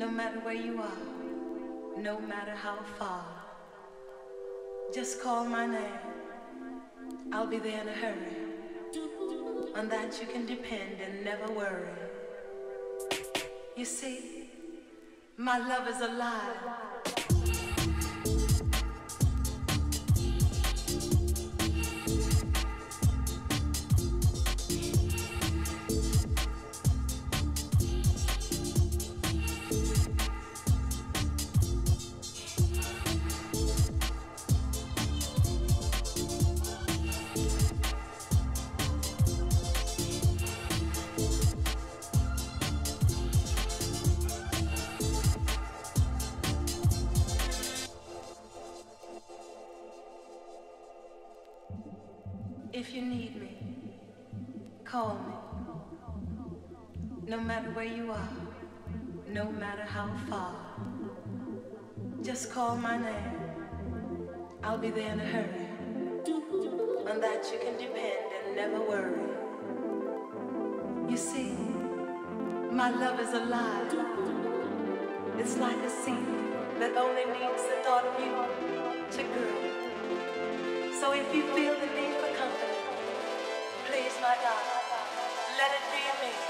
No matter where you are, no matter how far, just call my name. I'll be there in a hurry. On that you can depend and never worry. You see, my love is alive. How far. Just call my name. I'll be there in a hurry. On that you can depend and never worry. You see, my love is alive. It's like a seed that only needs the thought of you to grow. So if you feel the need for company, please, my darling, let it be me.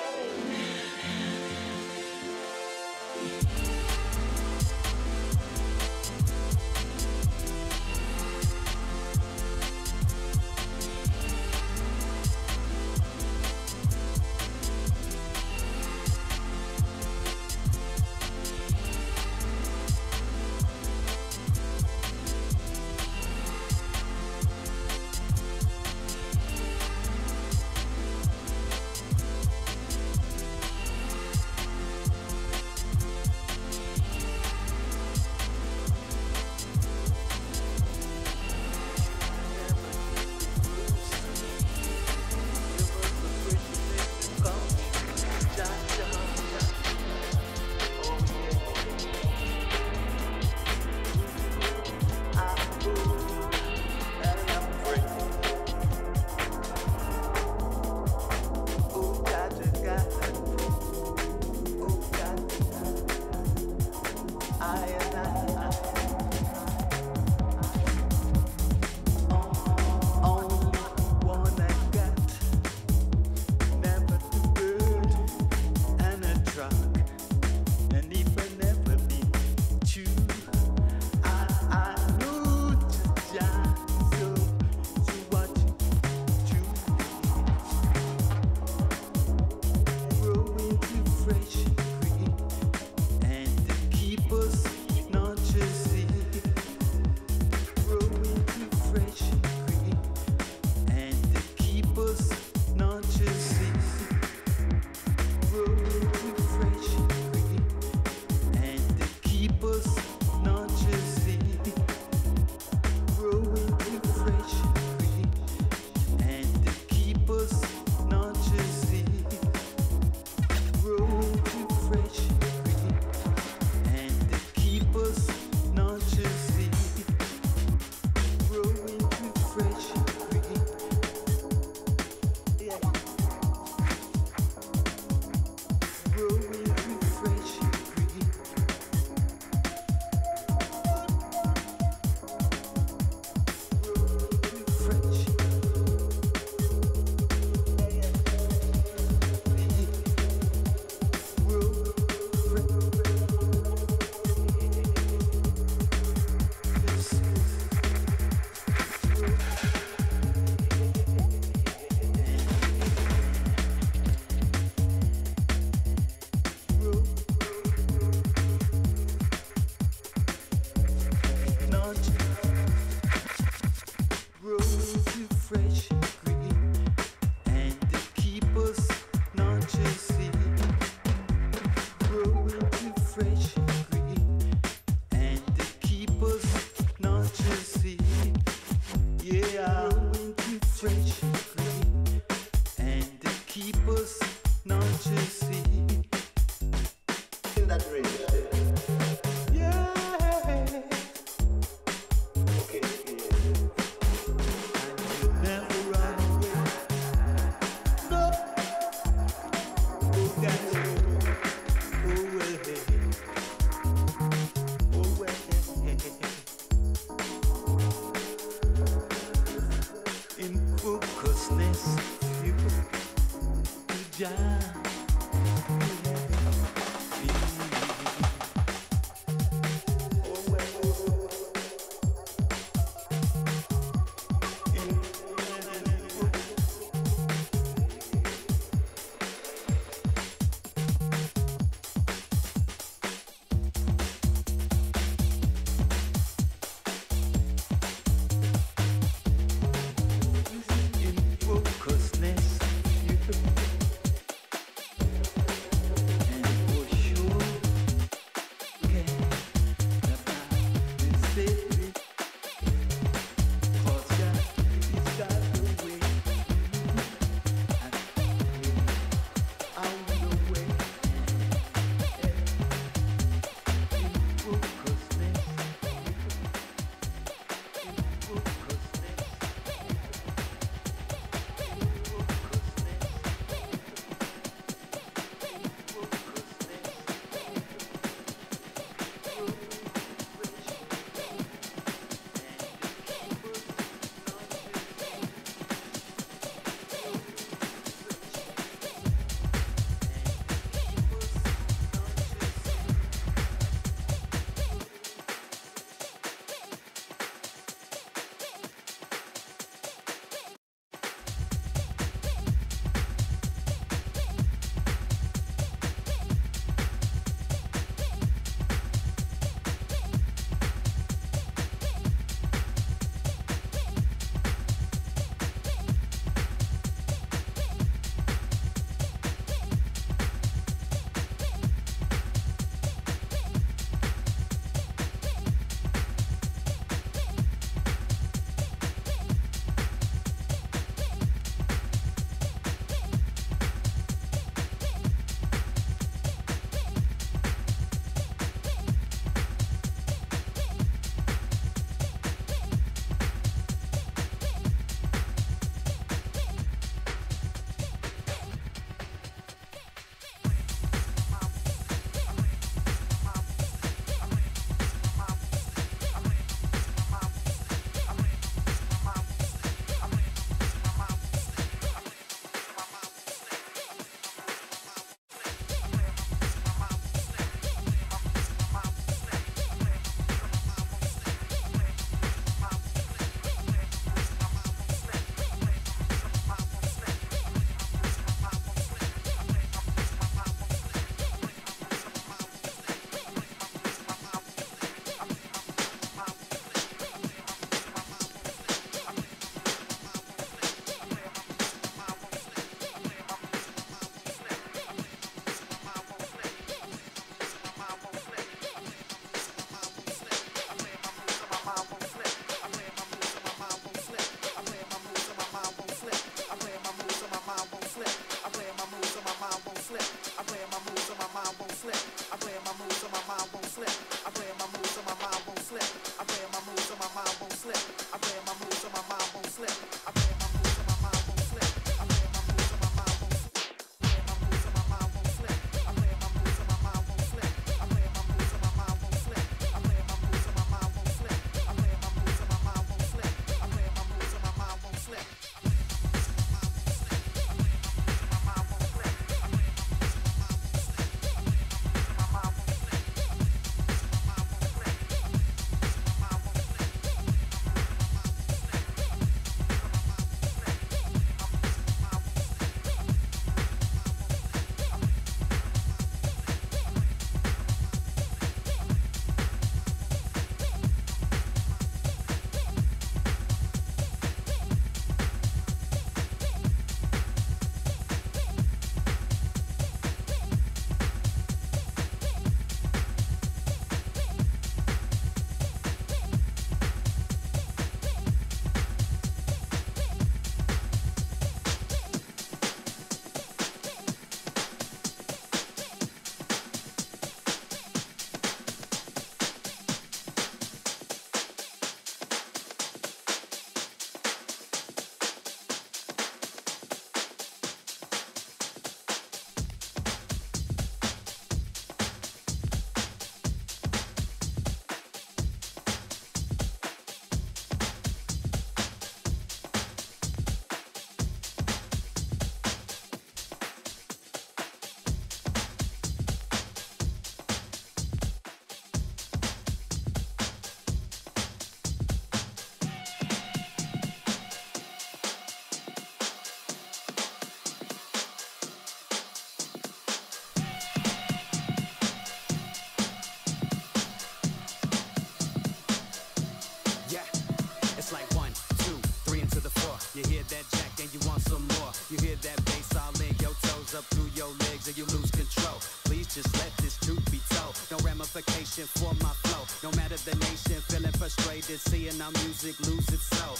You hear that jack and you want some more. You hear that bass, I'll link your toes up through your legs and you lose control. Please just let this truth be told. No ramification for my flow. No matter the nation, feeling frustrated, seeing our music lose its soul.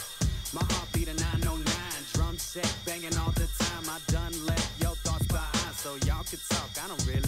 My heartbeat a 909, drum set banging all the time. I done left your thoughts behind, so y'all can talk. I don't really.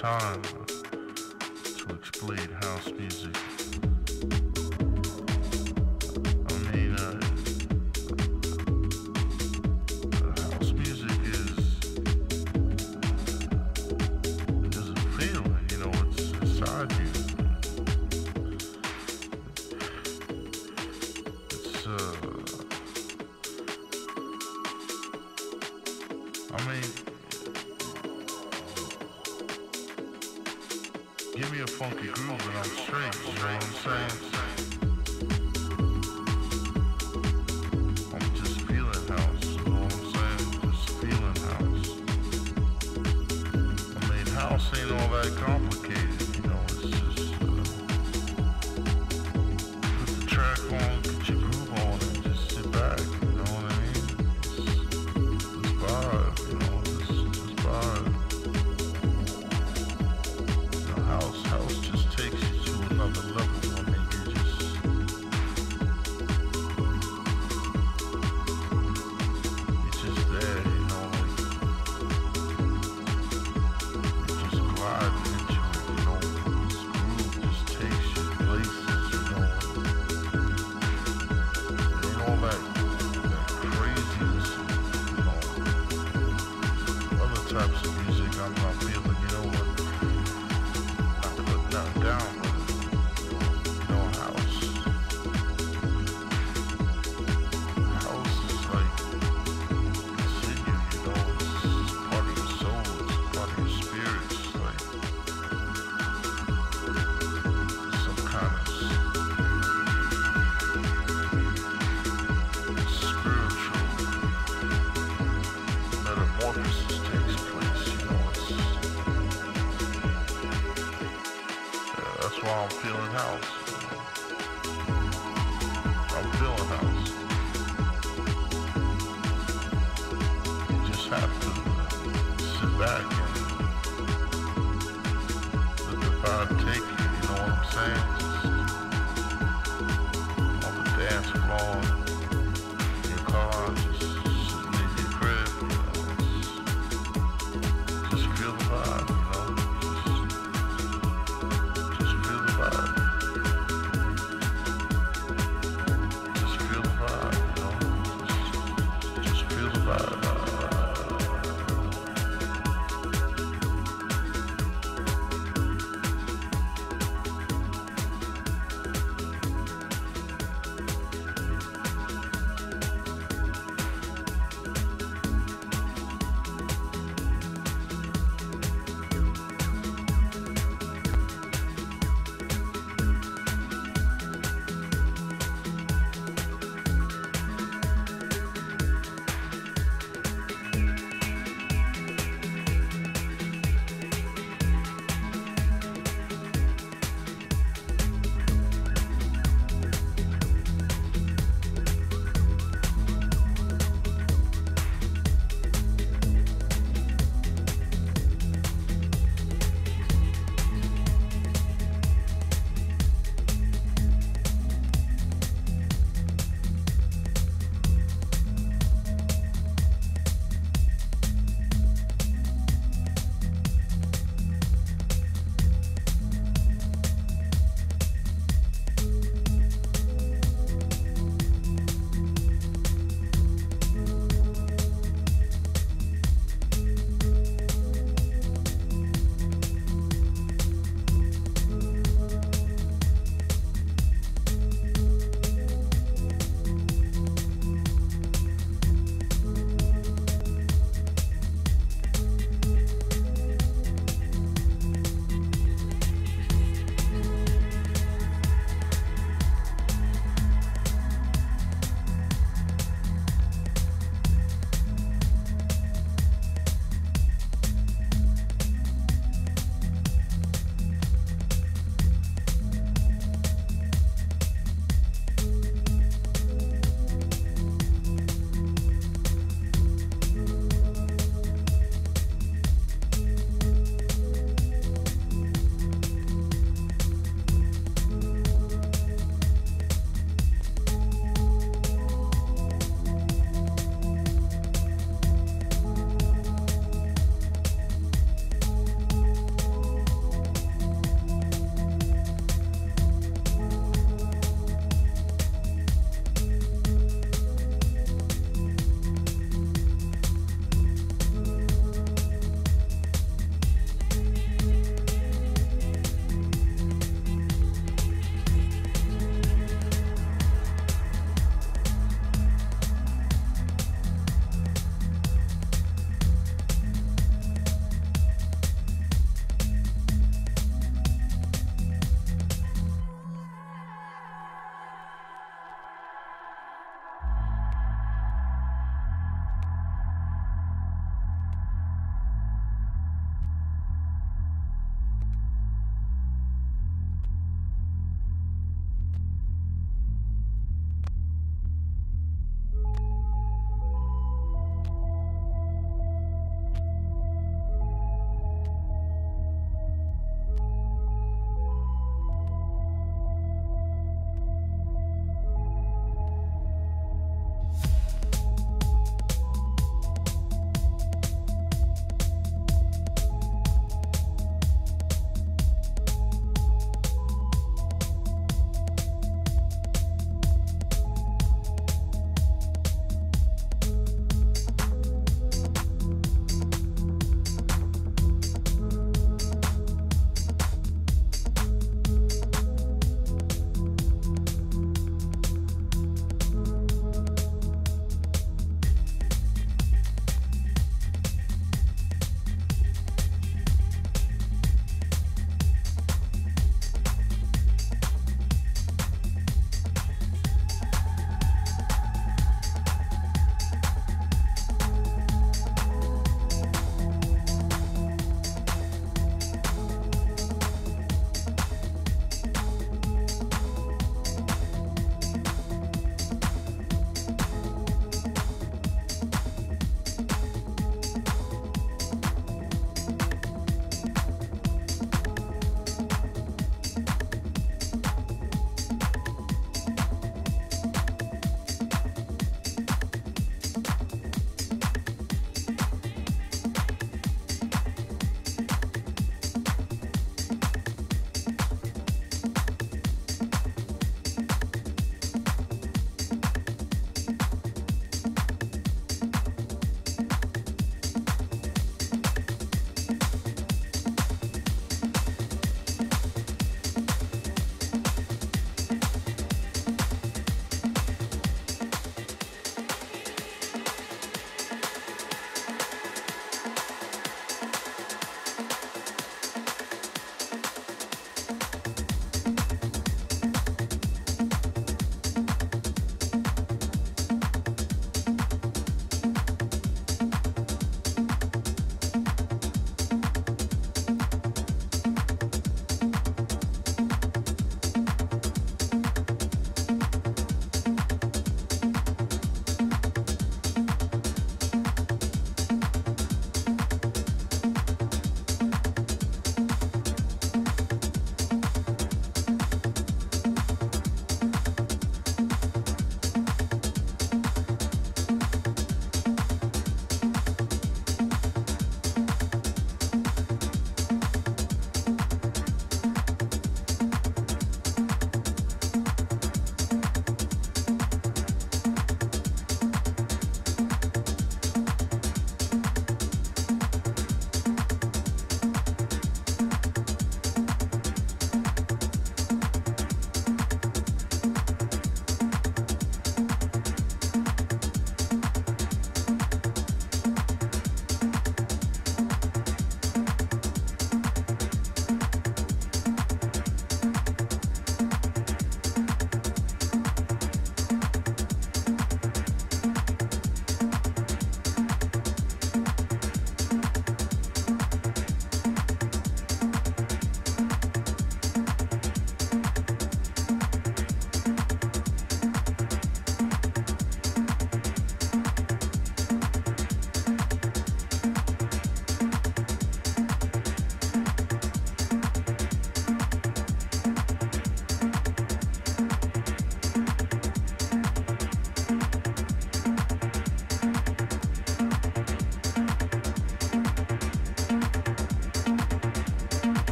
Time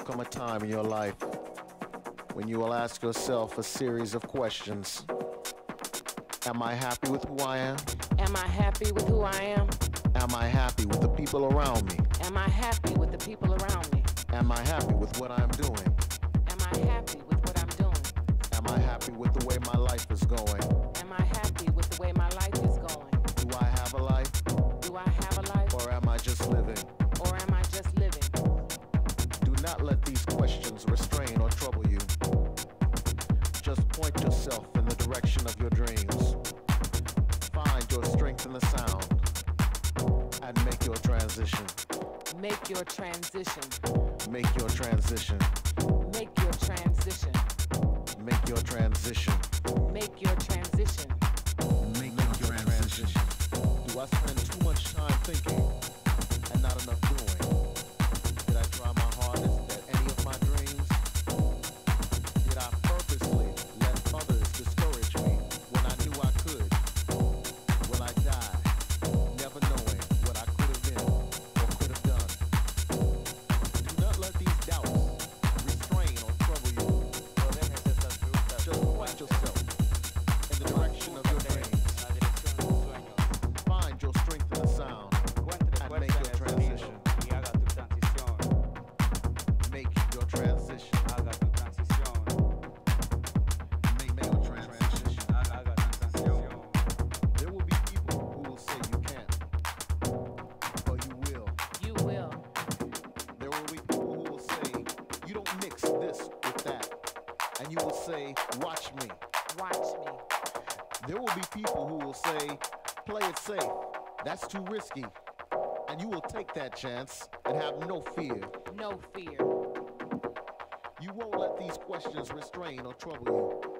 will come a time in your life when you will ask yourself a series of questions. Am I happy with who I am? Am I happy with who I am? Am I happy with the people around me? Am I happy? Make your transition. you will say, watch me. Watch me. There will be people who will say, play it safe. That's too risky. And you will take that chance and have no fear. No fear. You won't let these questions restrain or trouble you.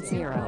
2.0.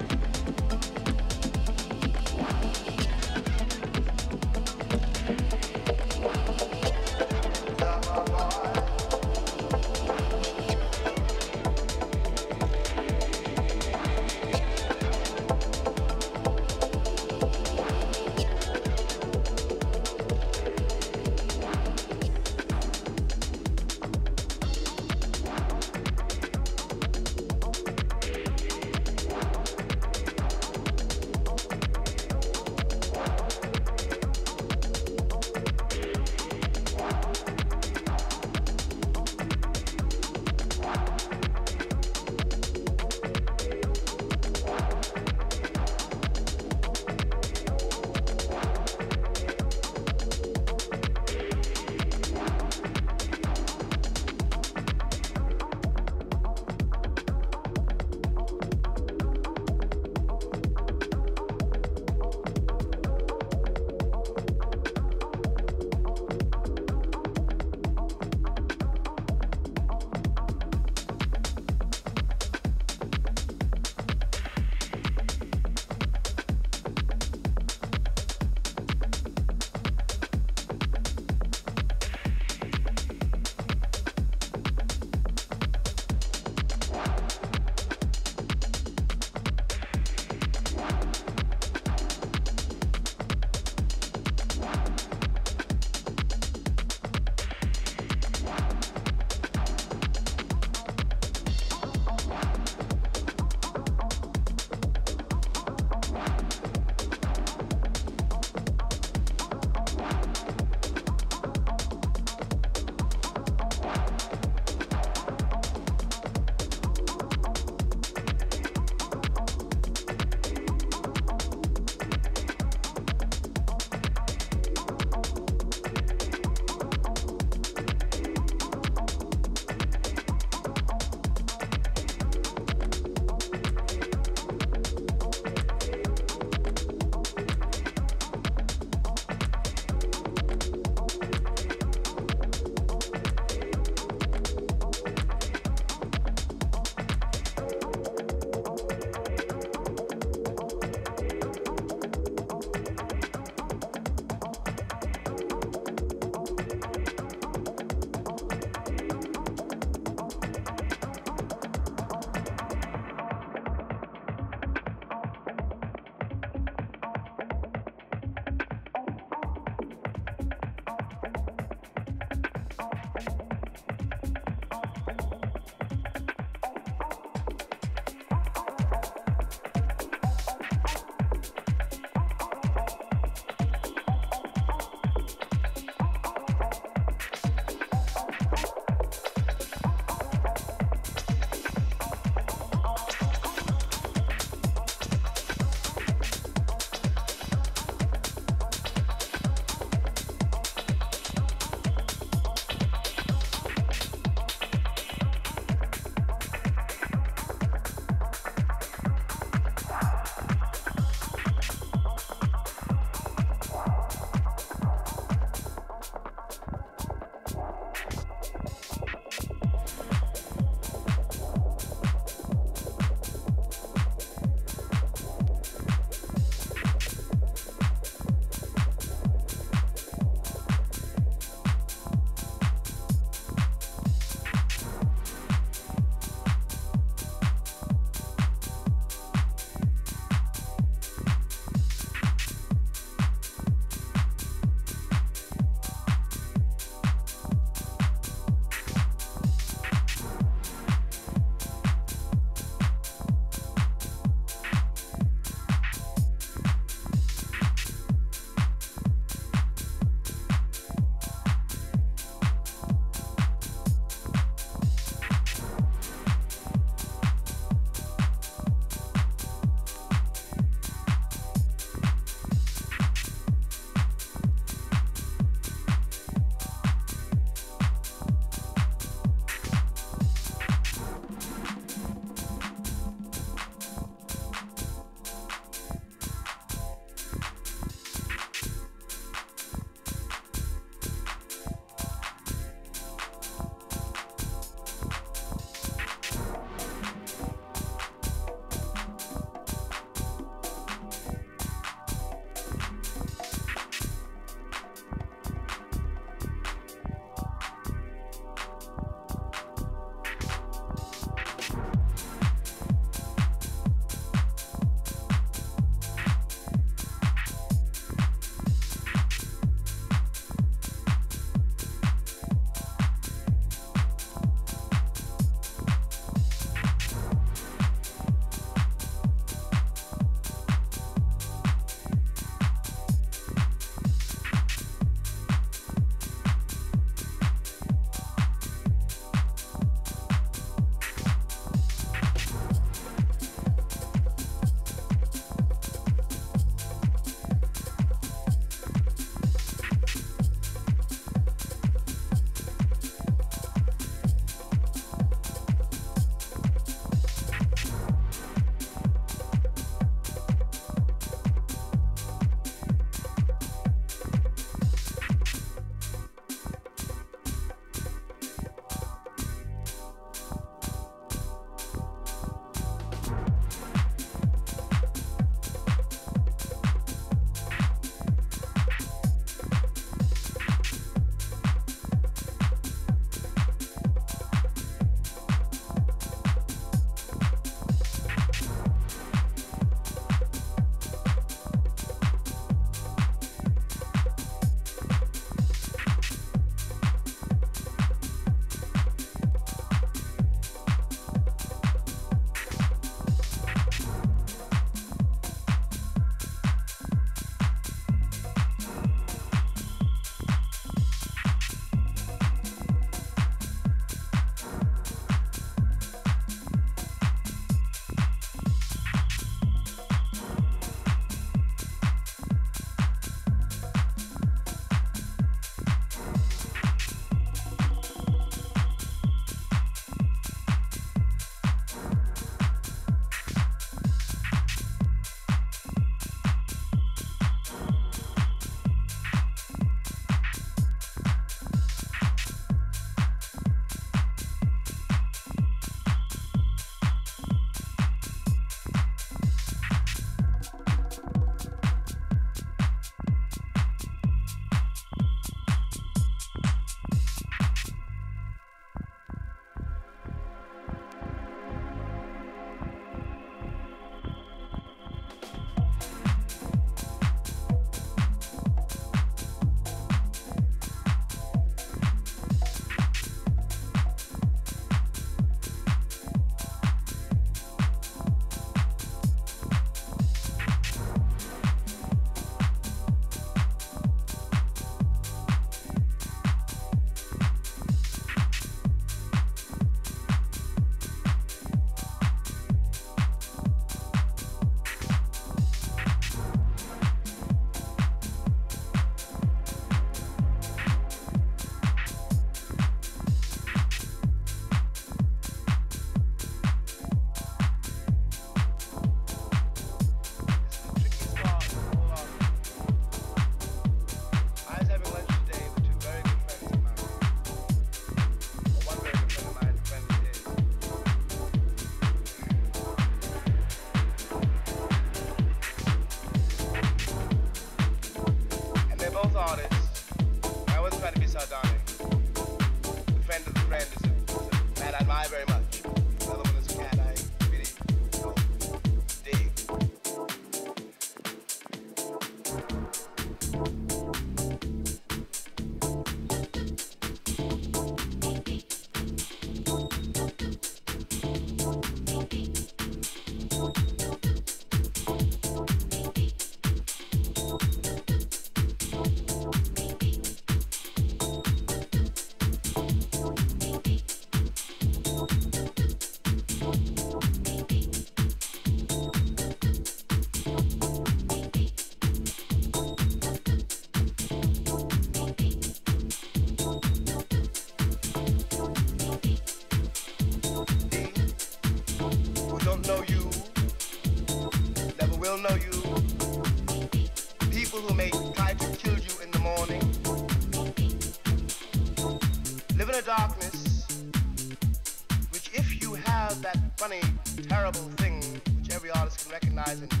artist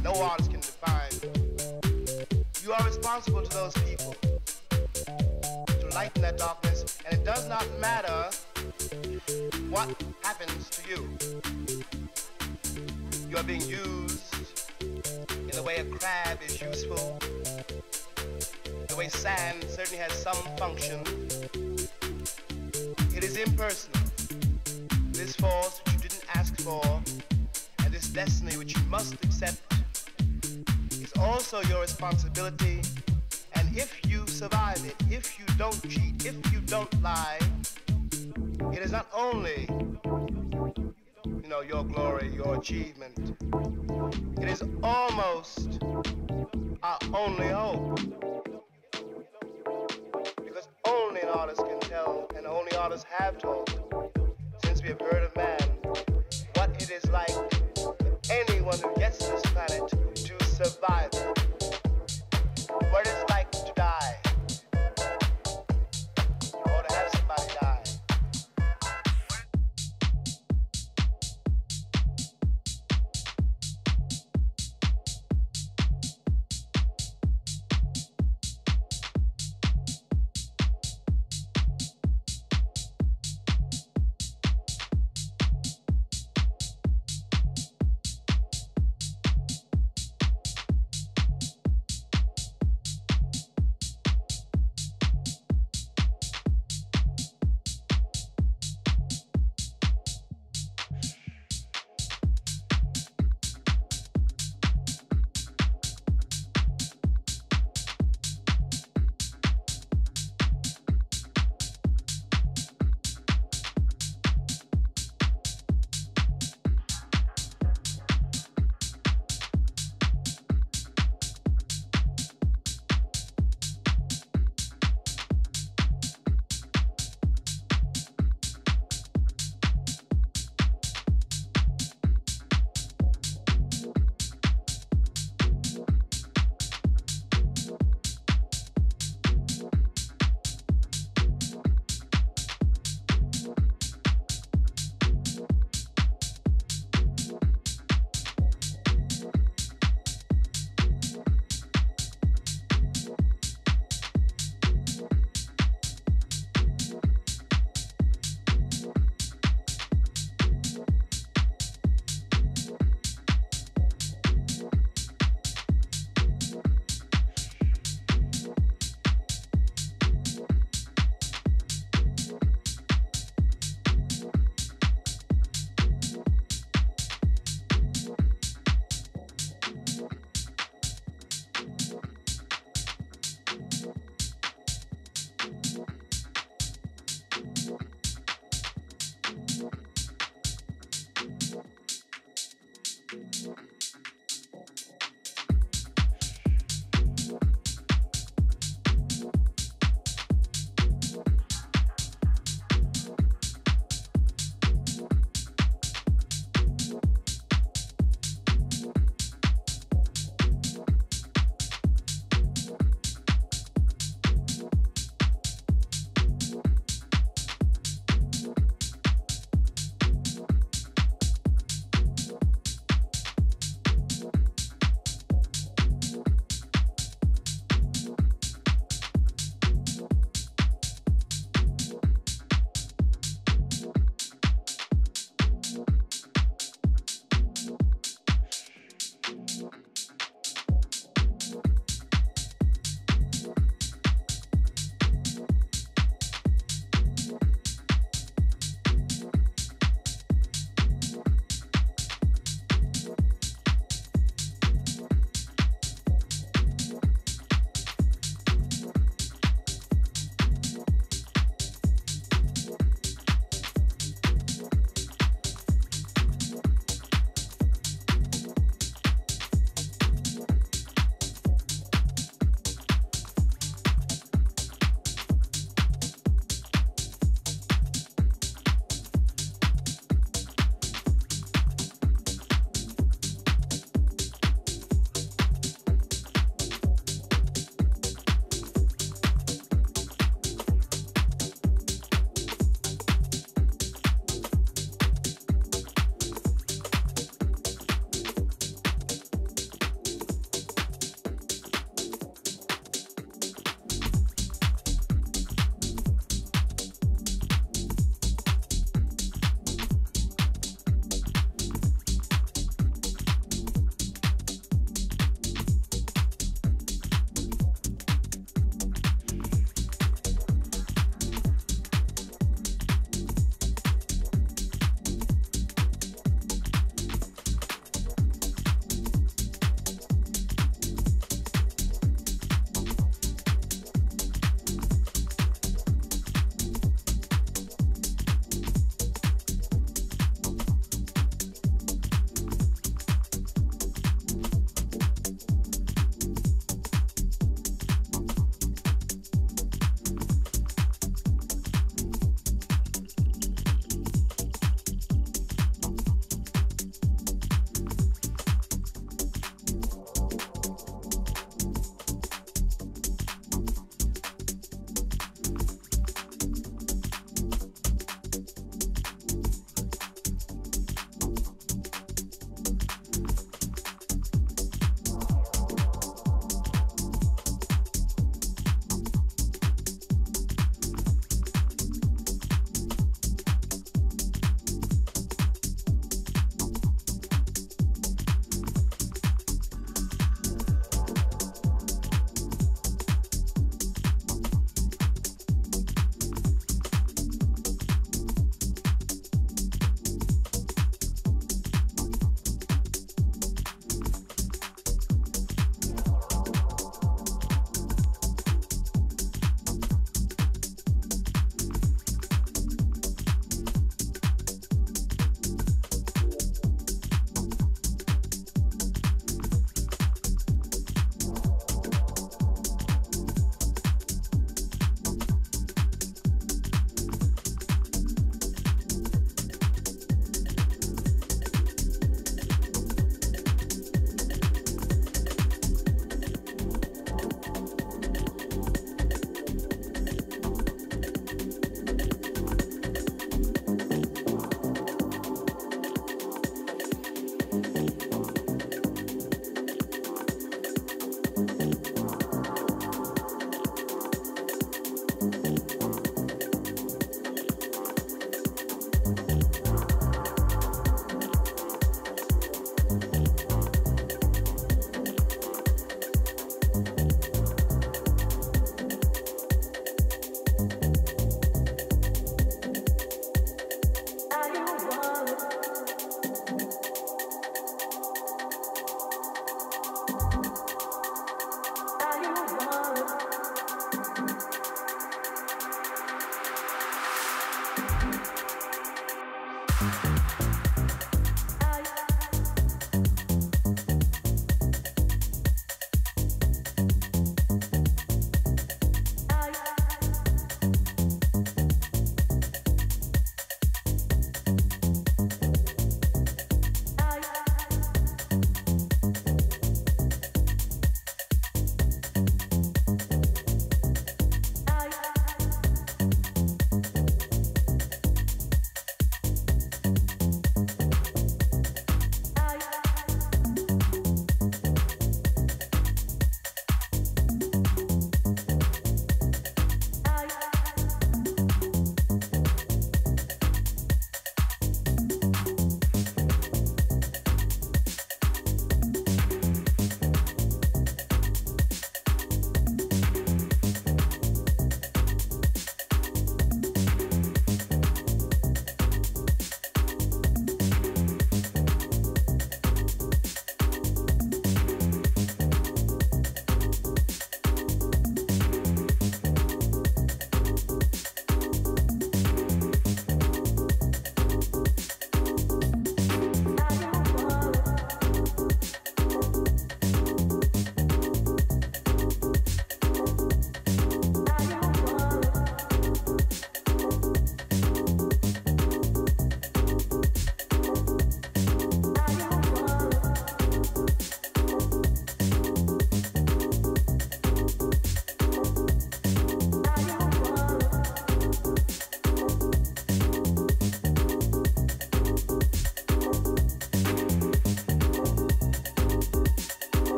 responsibility.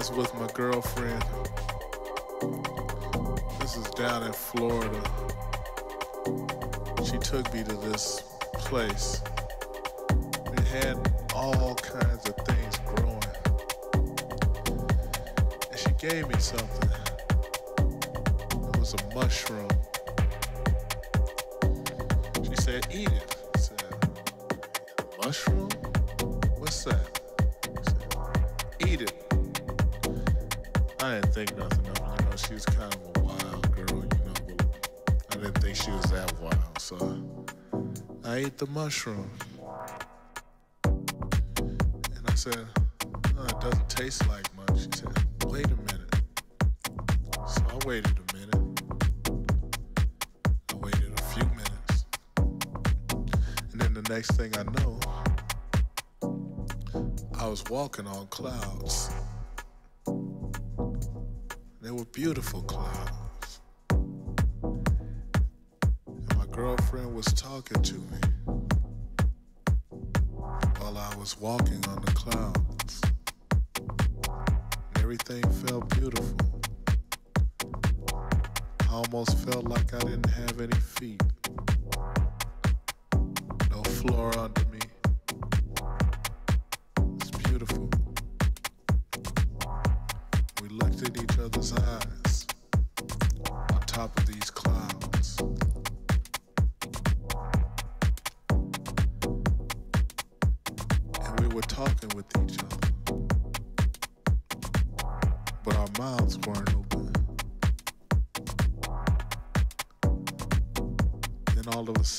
Was with my girlfriend. This is down in Florida. She took me to this place. It had all kinds of things growing. And she gave me something. It was a mushroom. She said, eat it. I said, mushroom? The mushroom. And I said, oh, it doesn't taste like much. She said, wait a minute. So I waited a minute. I waited a few minutes. And then the next thing I know, I was walking on clouds. They were beautiful clouds. And my girlfriend was talking to me walking on the clouds.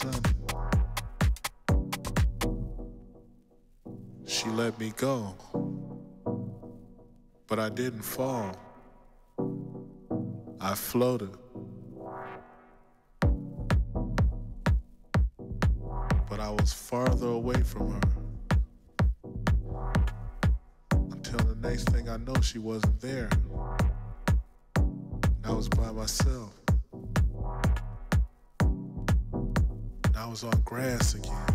Sudden, she let me go. But I didn't fall. I floated. But I was farther away from her. Until the next thing I know, she wasn't there. I was by myself. Was on grass again.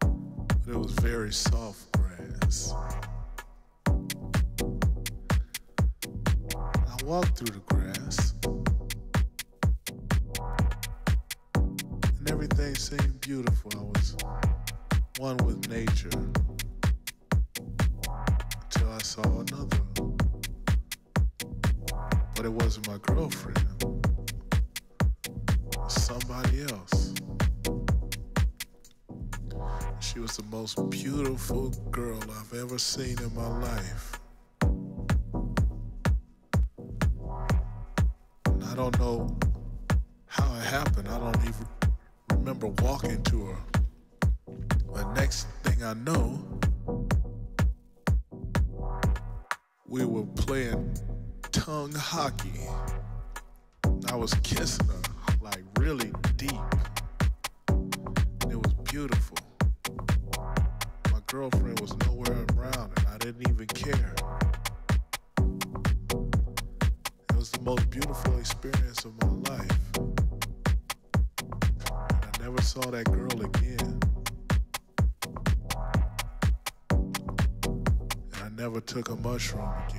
But it was very soft grass. I walked through the grass. And everything seemed beautiful. I was one with nature. Until I saw another. But it wasn't my girlfriend. Most beautiful girl I've ever seen in my life. A mushroom again.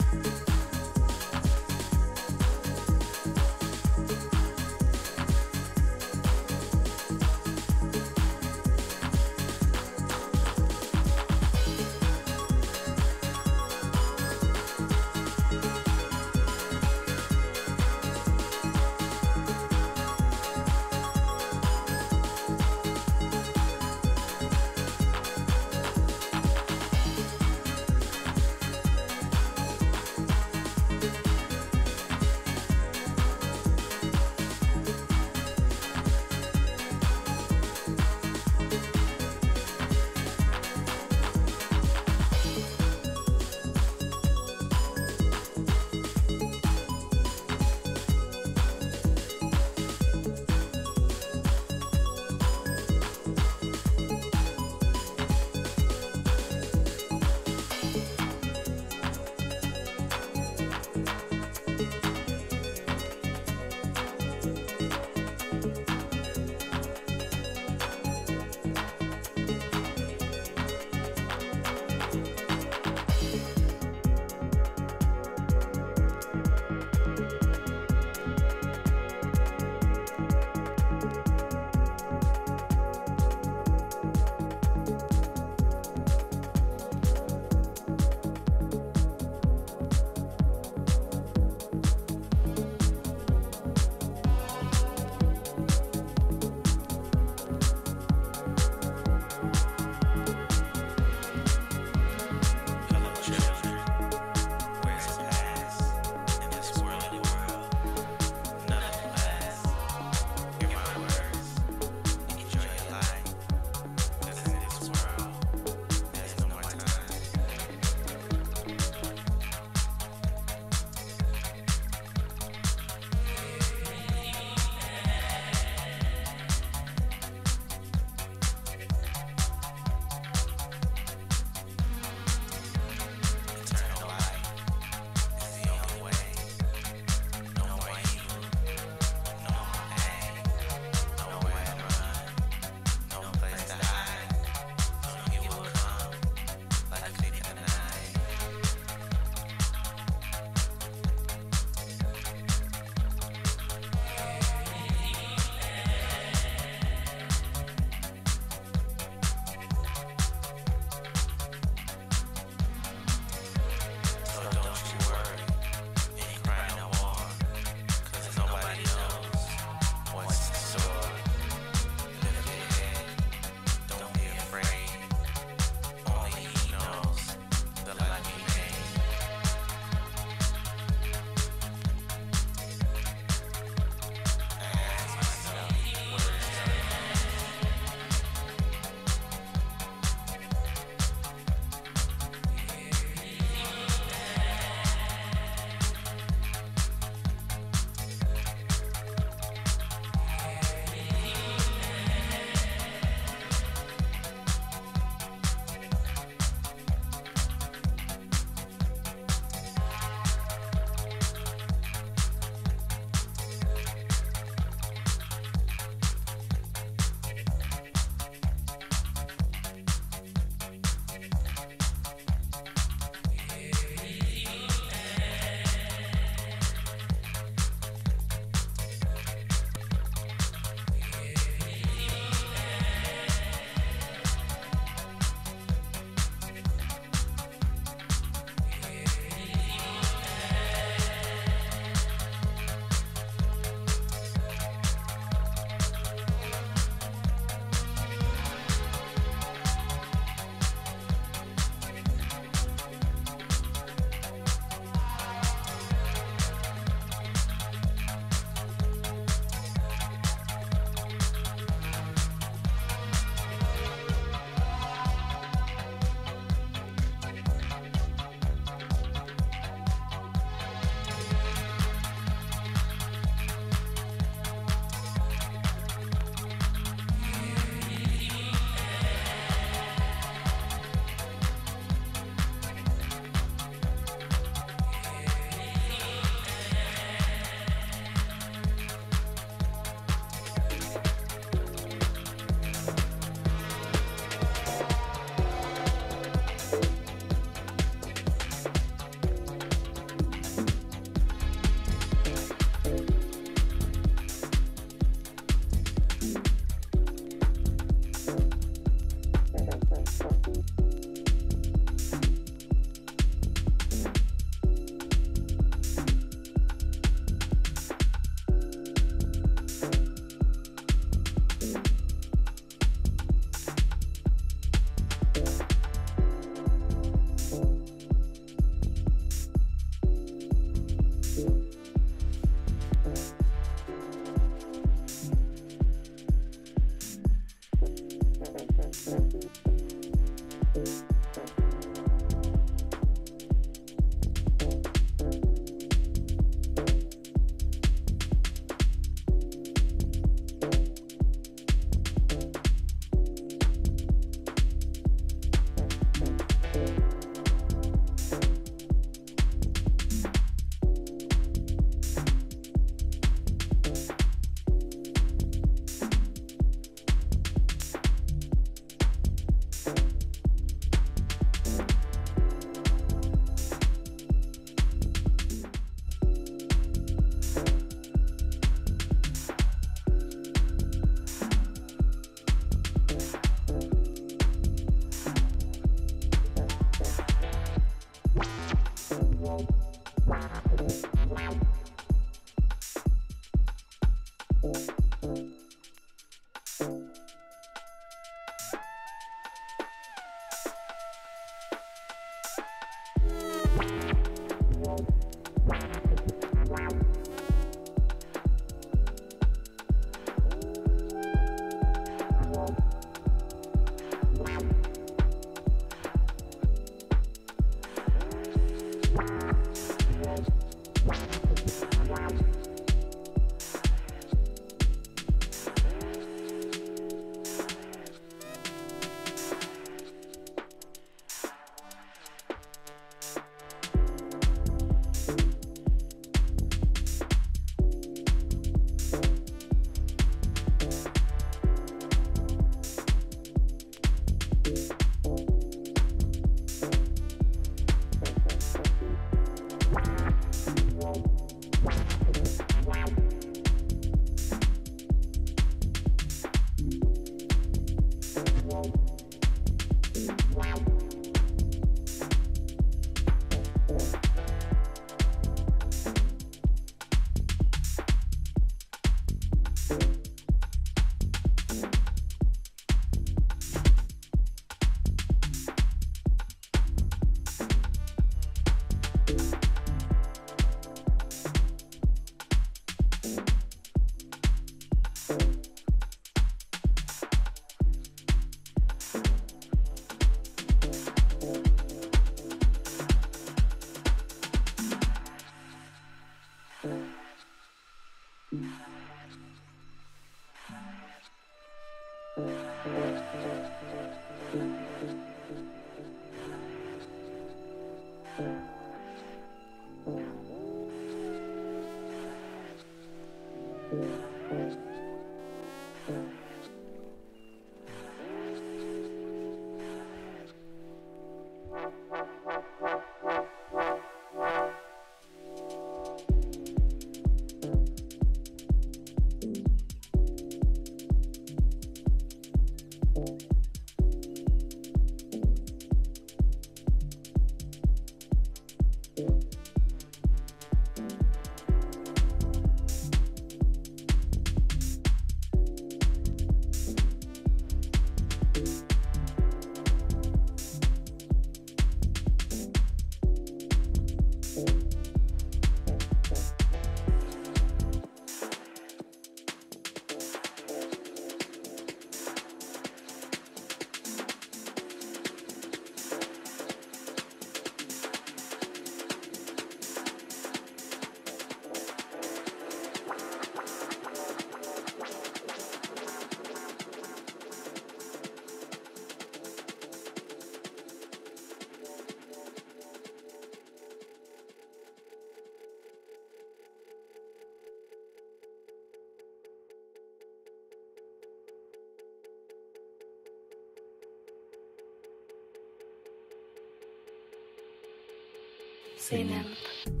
Zeynep. Zeynep.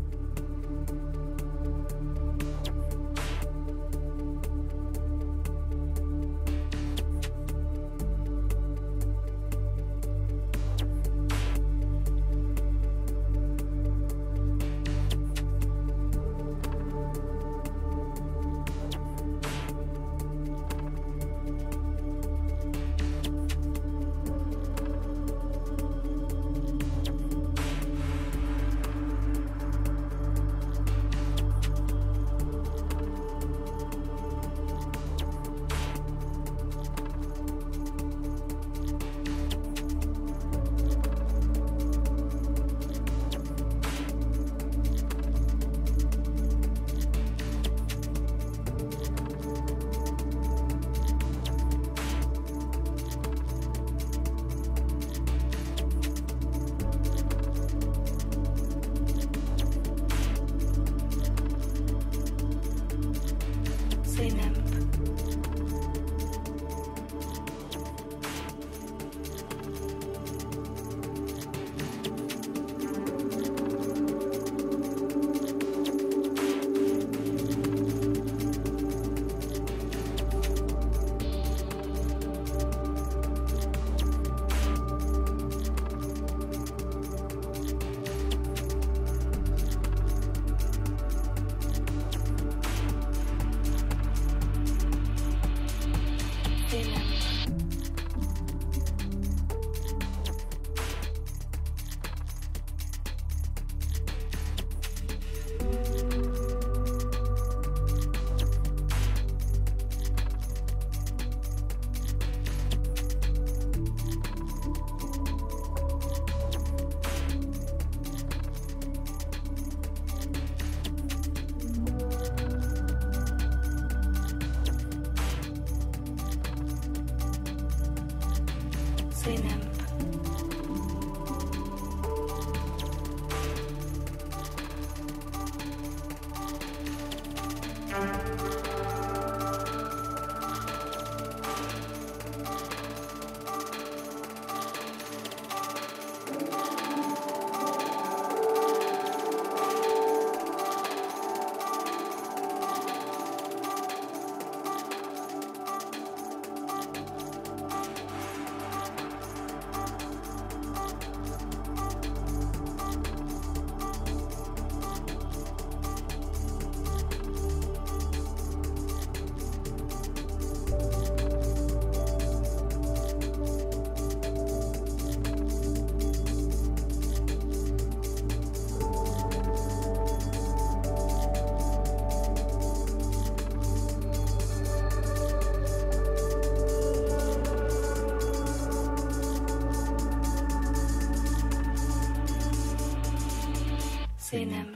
Zeynep.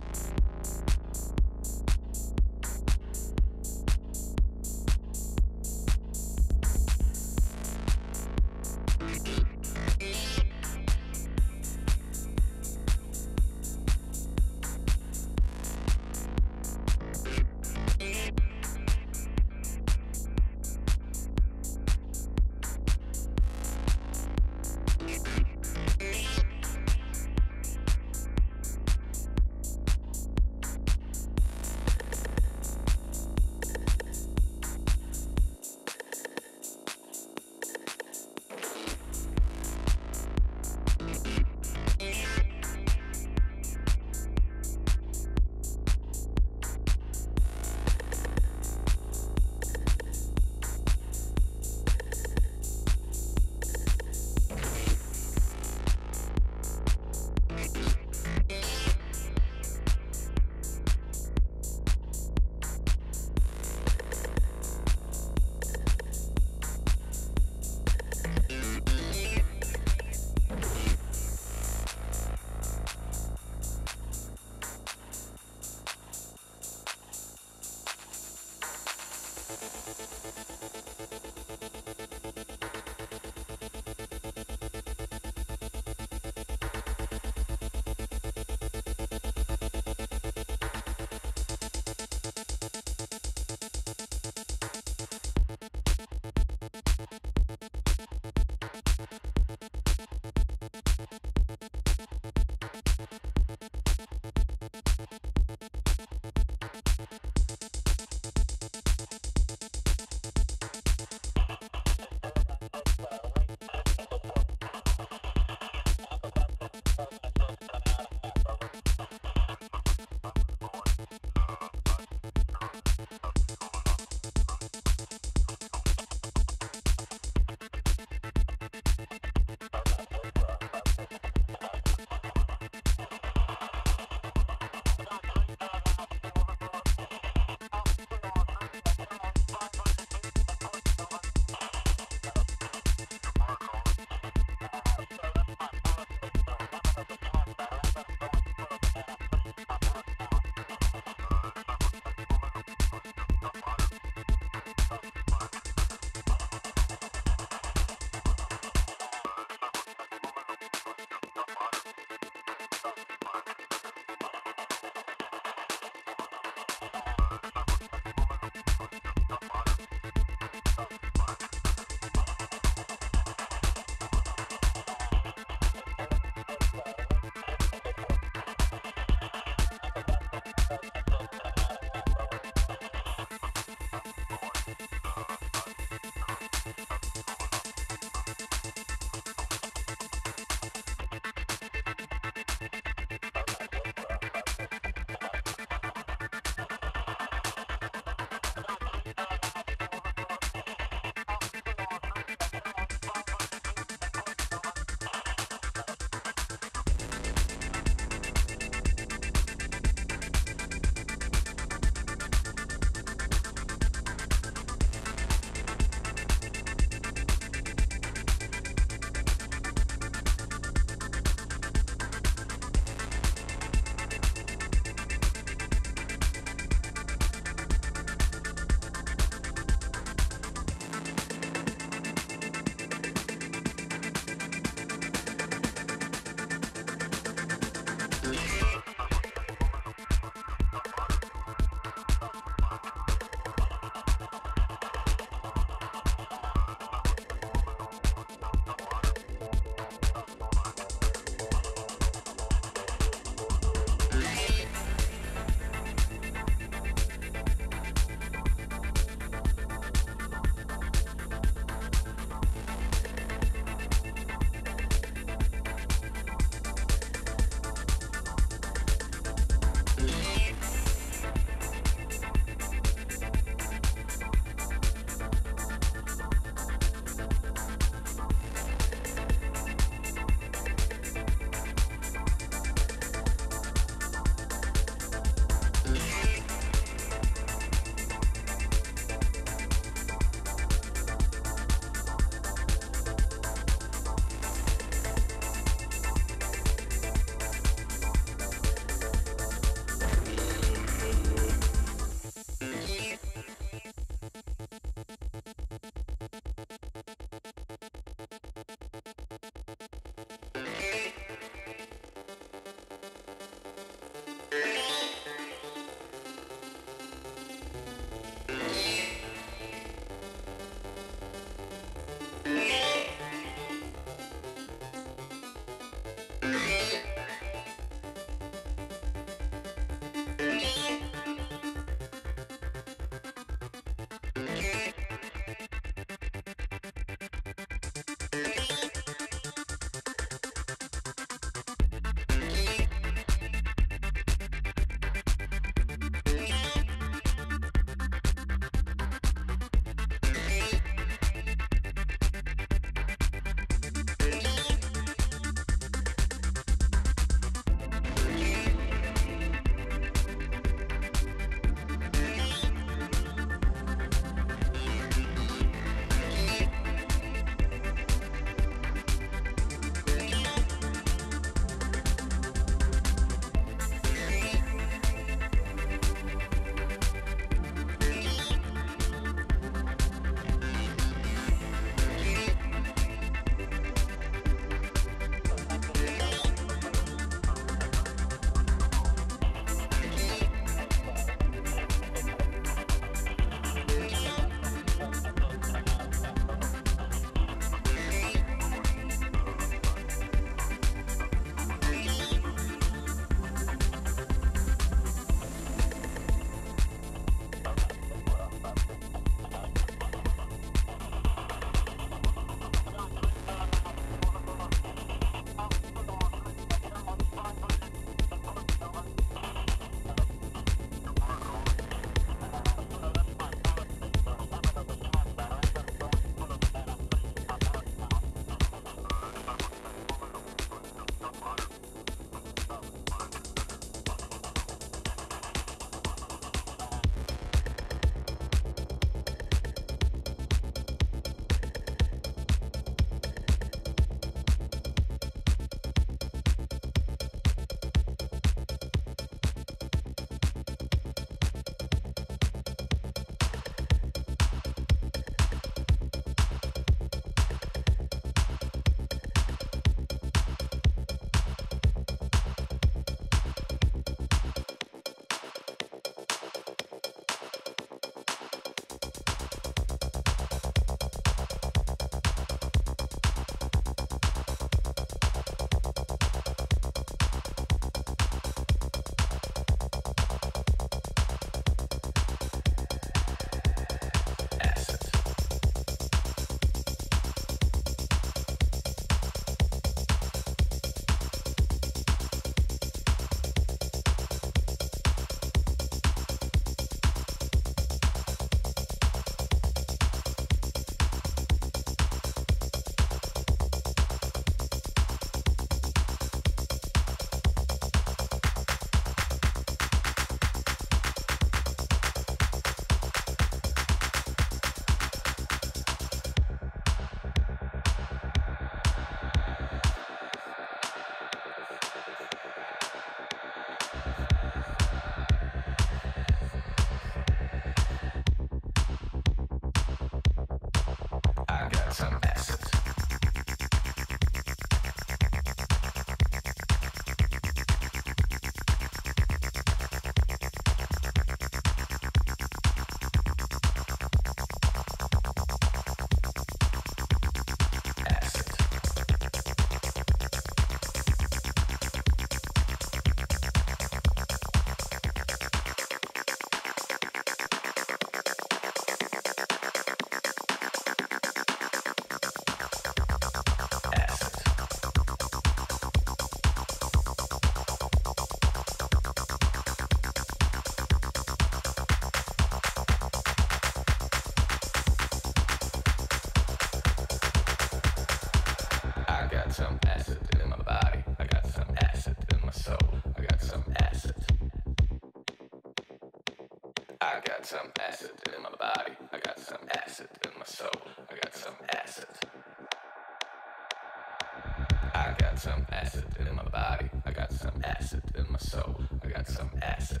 Some acid in my body. I got some acid in my soul. I got some acid.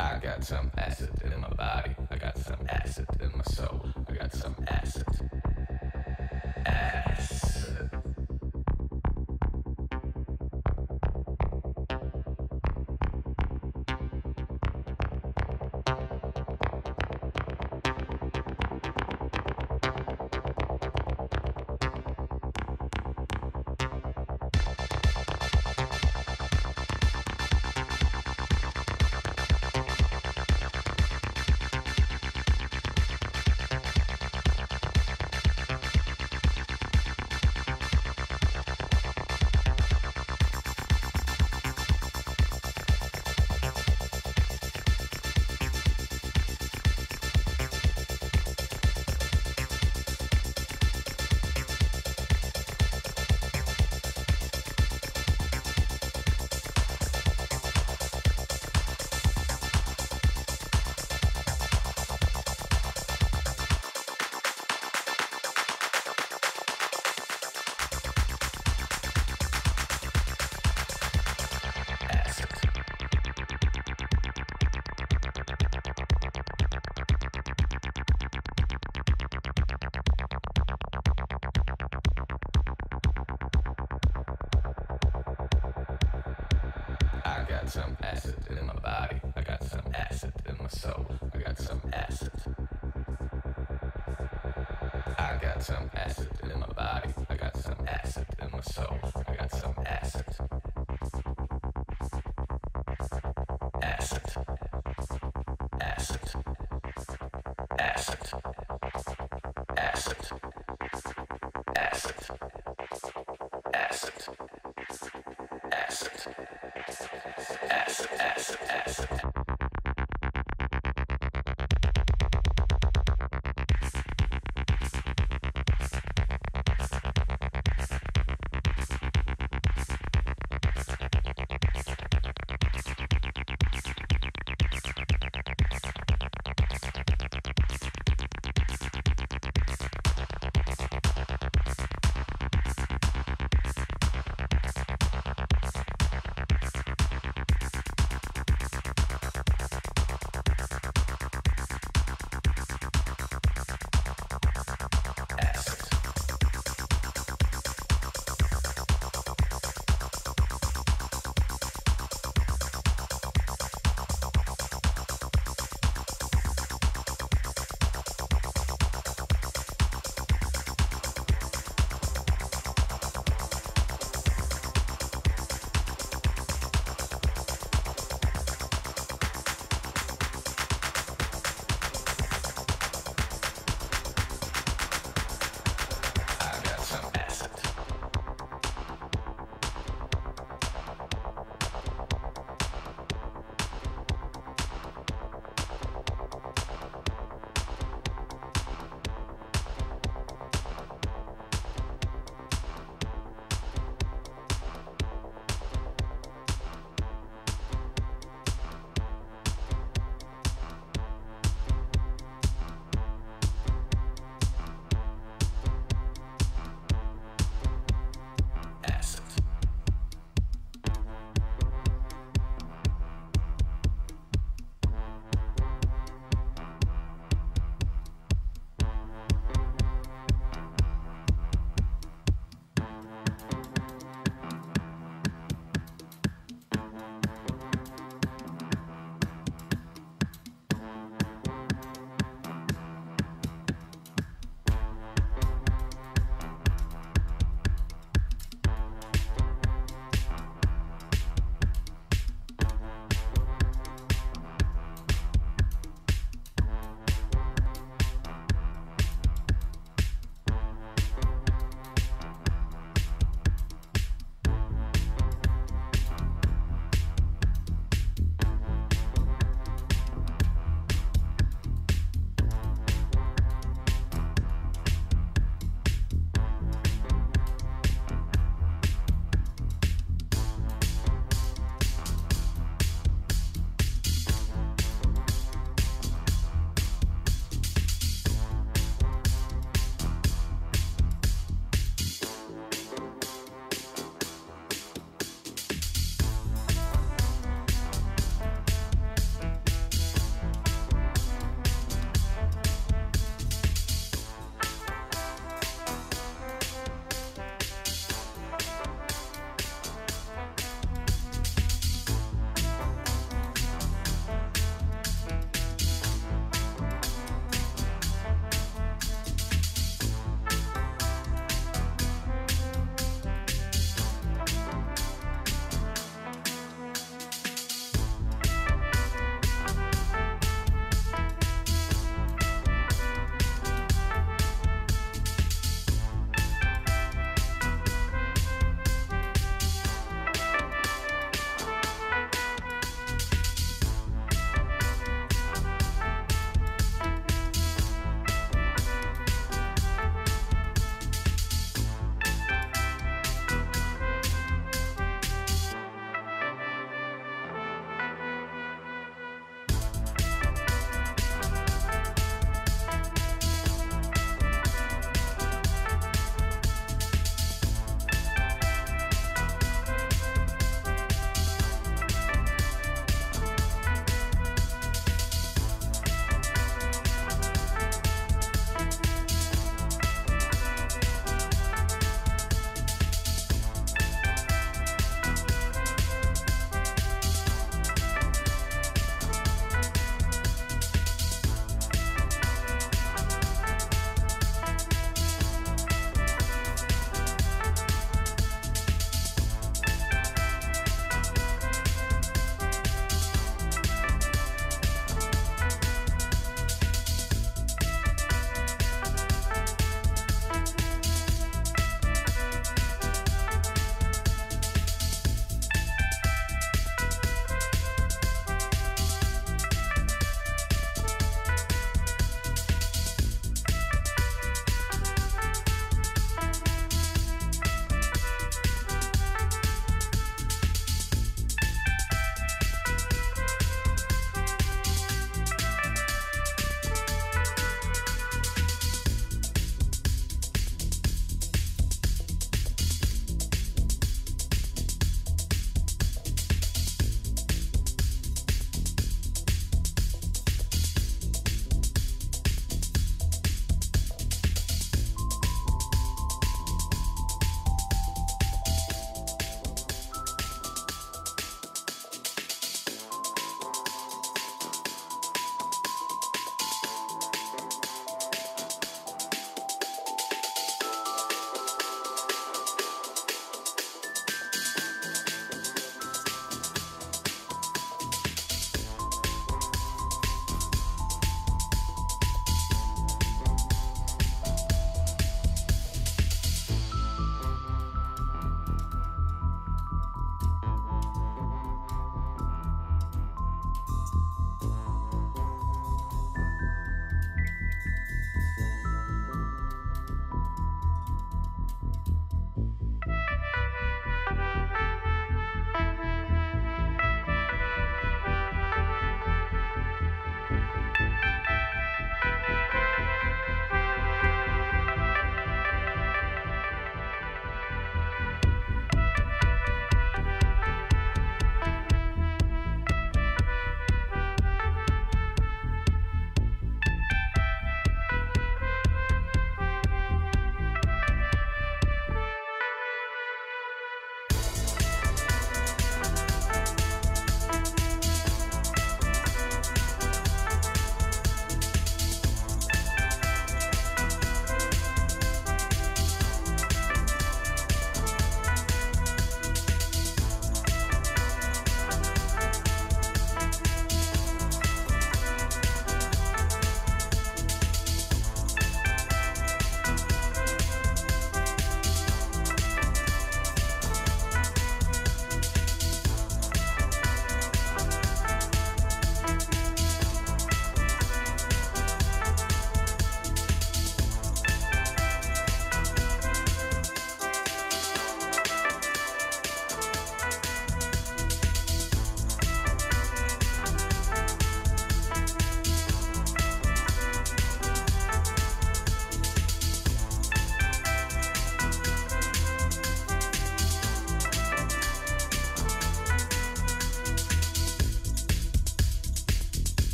I got some acid in my body. I got some acid in my soul. I got some acid.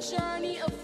Journey of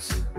close.